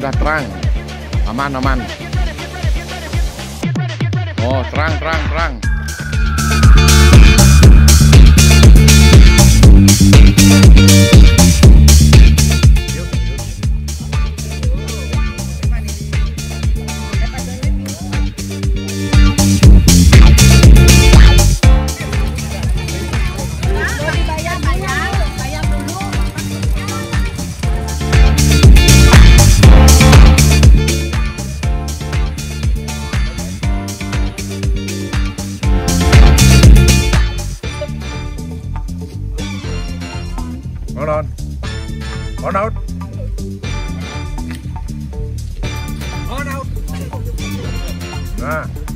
sudah terang. Aman, aman. Oh, terang, terang, terang. On out. On out. Nah.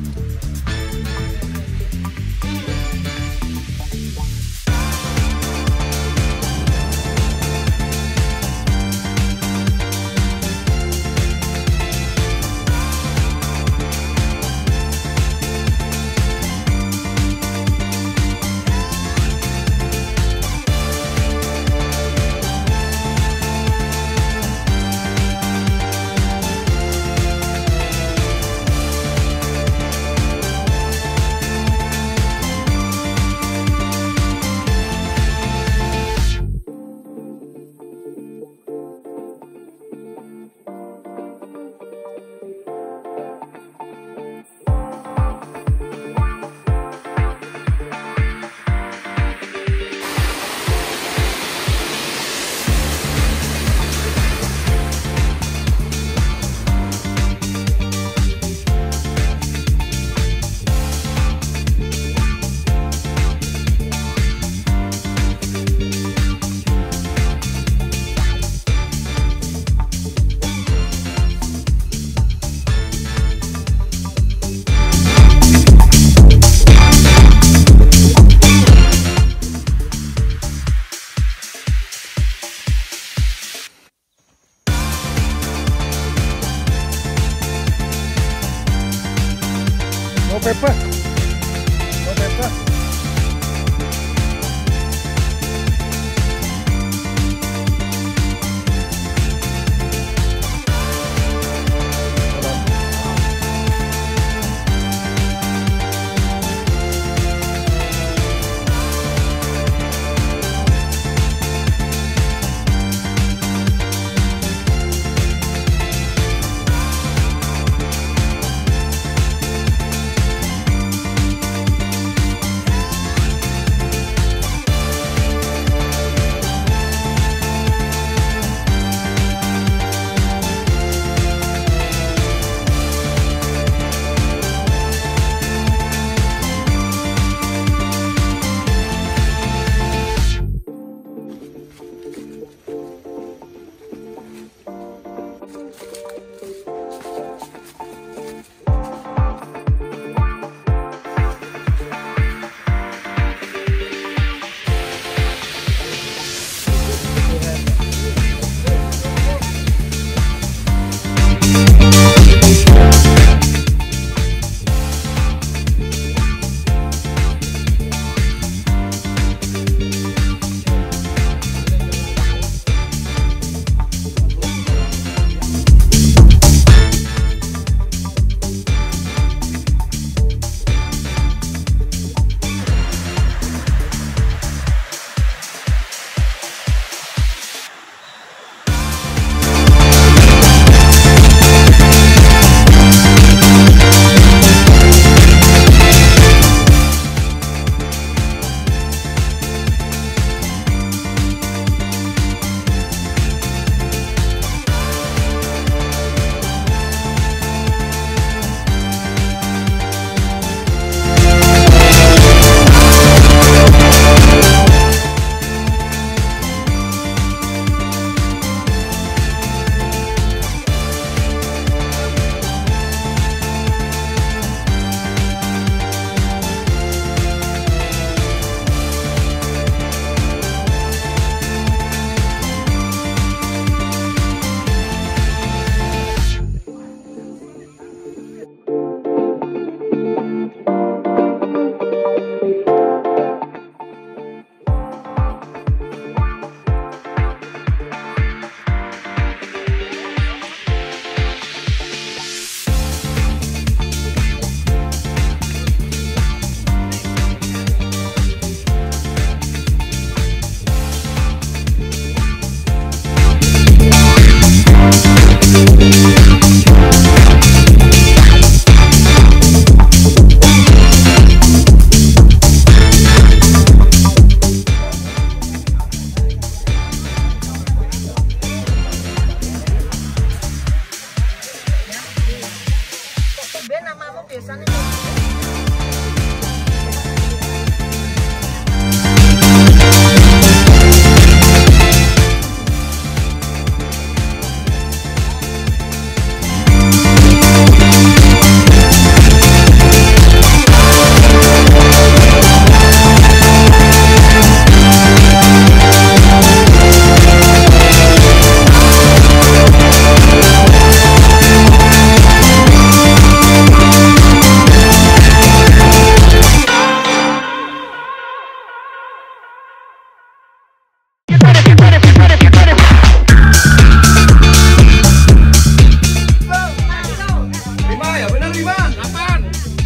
Pepper.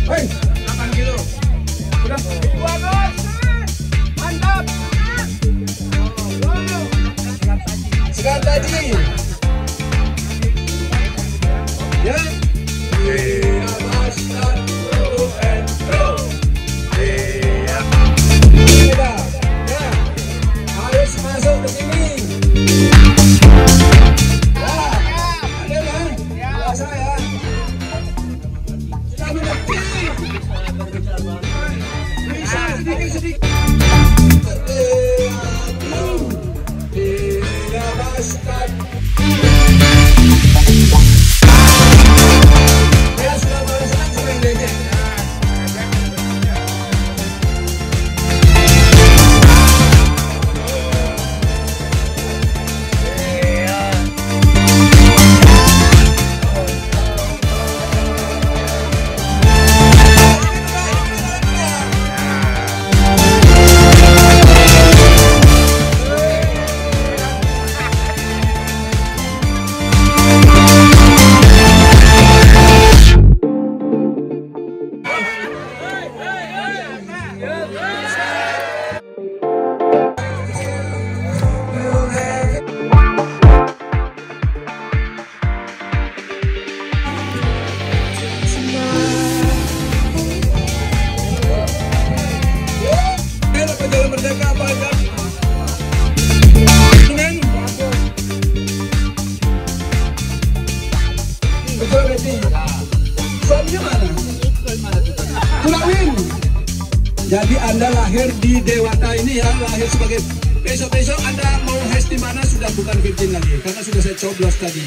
Hei, 8 kilo. Tadi. Ya. music. Suaminya mana? Kulawin. Jadi Anda lahir di Dewata ini ya, lahir sebagai besok-besok Anda mau hes di mana sudah bukan virgin lagi karena sudah saya coblos tadi.